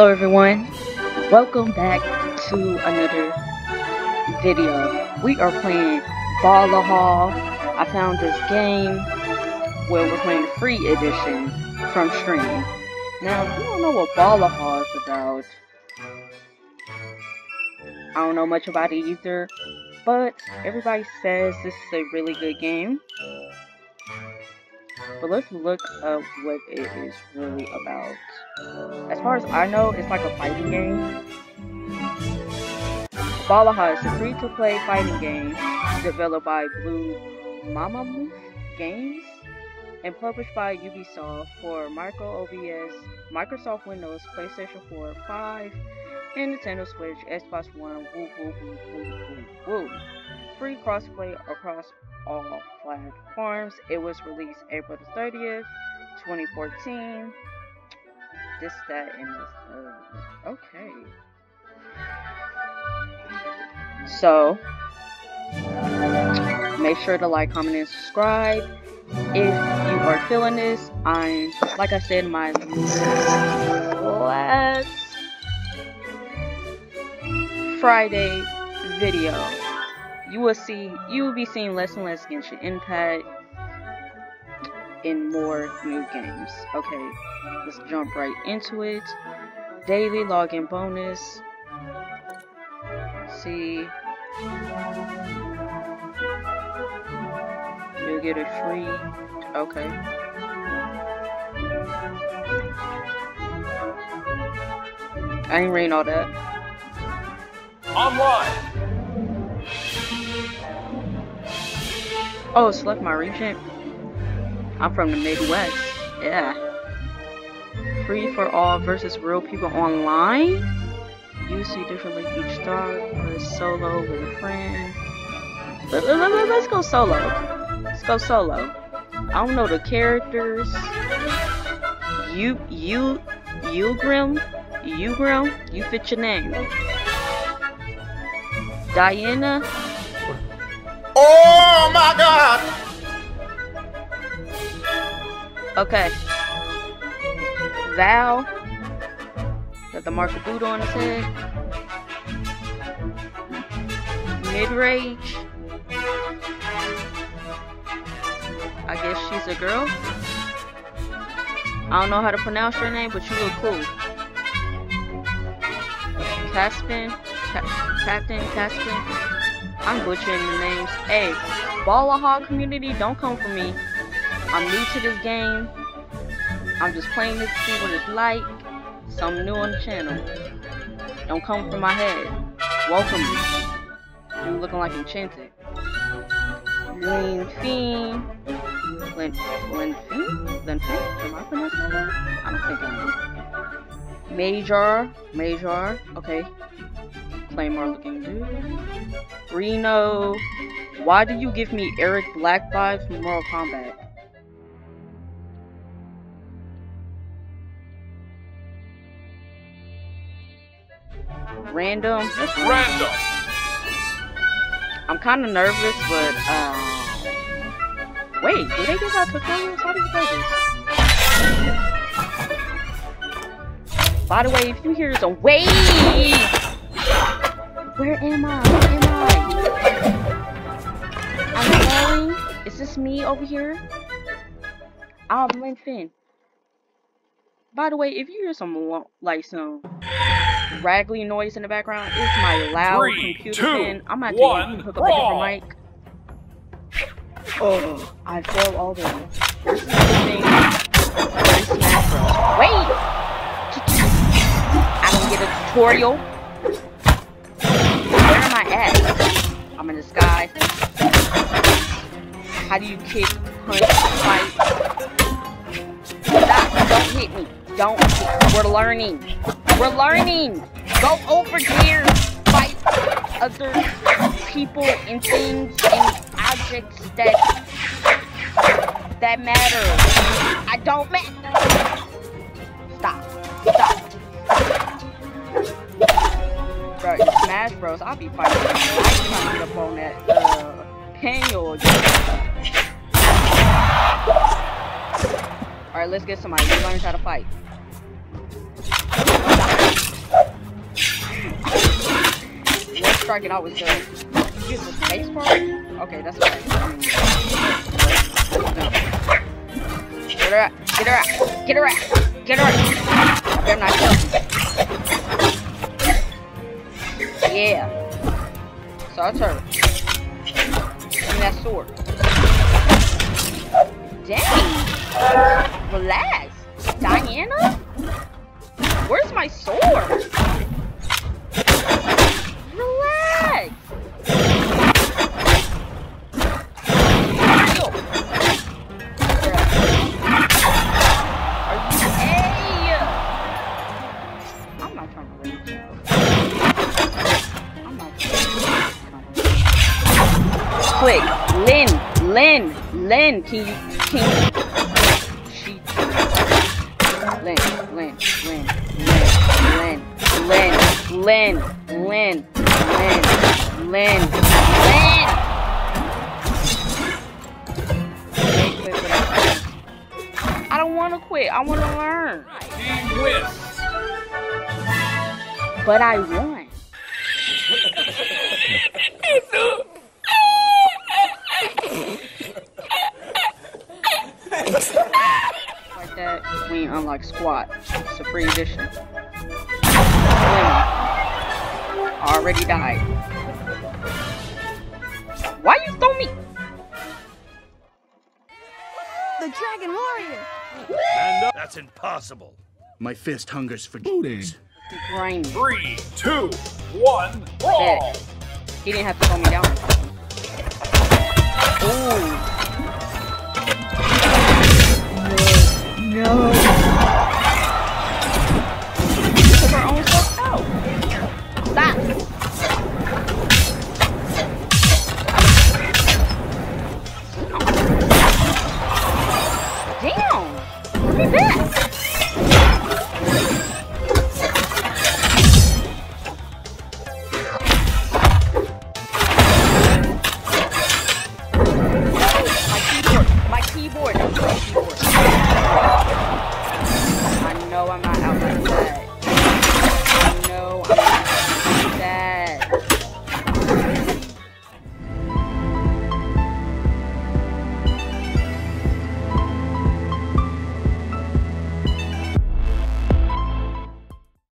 Hello everyone, welcome back to another video. We are playing Brawlhalla. I found this game where we're playing the free edition from Steam. Now, if you don't know what Brawlhalla is about, I don't know much about it either, but everybody says this is a really good game. But let's look up what it is really about. As far as I know, it's like a fighting game. Brawlhalla is a free-to-play fighting game developed by Blue Mammoth Games and published by Ubisoft for Micro OBS, Microsoft Windows, PlayStation 4, 5, and Nintendo Switch, Xbox One, woo woo woo woo woo woo. Free crossplay across all platforms. It was released April the 30th, 2014. This, that, and this. Uh, okay. So, make sure to like, comment, and subscribe. If you are feeling this, I'm, like I said my last Friday video, you will see, you will be seeing less and less Genshin Impact in more new games. Okay, let's jump right into it. Daily login bonus. See, you'll get a free. Okay. I ain't reading all that. Online. Oh, select my region. I'm from the Midwest. Yeah. Free for all versus real people online. You see differently each start. Or solo with a friend. Let, let, let, let's go solo. Let's go solo. I don't know the characters. You, you, you Grim, you Grim, you fit your name. Diana, Oh my god! Okay. Val. Got the mark of Buddha on his head. Mid-range. I guess she's a girl. I don't know how to pronounce your name, but you look cool. Caspin. Ca Captain Caspin. I'm butchering the names. Hey, Brawlhalla community, don't come for me. I'm new to this game. I'm just playing this to see what it's like. Something new on the channel. Don't come for my head. Welcome me. You looking like enchanted. Lin Fiend. Lin Lin Fiend? Lin Fiend? Am I pronouncing that right? I don't think I am. Major. Major. Okay. Claymore looking dude. Reno. Why do you give me Eric Black vibes from Mortal Kombat? Random. That's Random. I'm kind of nervous, but um. Wait, did they give out tutorials? How do you play this? By the way, if you hear some wait, where am I? Where am I? I'm falling. Is this me over here? I'm Lin Finn. By the way, if you hear some like some raggly noise in the background, it's my loud Three, computer two, pin. I'm gonna have to hook up a different mic. Oh, I. This is the thing. Very Wait! I don't get a tutorial. Where am I at? I'm in the sky. How do you kick, punch, fight? Stop, don't hit me. Don't. Hit me. We're learning. We're learning. Go over here. Fight other people and things and objects that that matter. I don't matter. Stop. Stop. Bro, Smash Bros, I'll be fighting. I get up on that uh panel again. Alright, let's get somebody who learns how to fight. It out with the use the space bar. Okay, that's. I mean, Get her out! Get her out! Get her out! Get her out! I better not kill. Yeah. So it's her. Give me that sword. Dang! Relax. Diana? Where's my sword? Quick, Lynn, Lynn, Lynn, can you, can you, she, Lynn, Lynn, Lynn, Lynn, Lynn, Lynn, Lynn, Lynn, Lynn, Lynn, Lynn. I don't want to quit. I want to learn. Team wins. But I won. like that, we unlock squat. It's a free edition. Women. Already died. Why you throw me? The Dragon Warrior! Stand up. That's impossible. My fist hungers for booty. Grind. Three, two, one, brawl. He didn't have to throw me down. Ooh. No. No.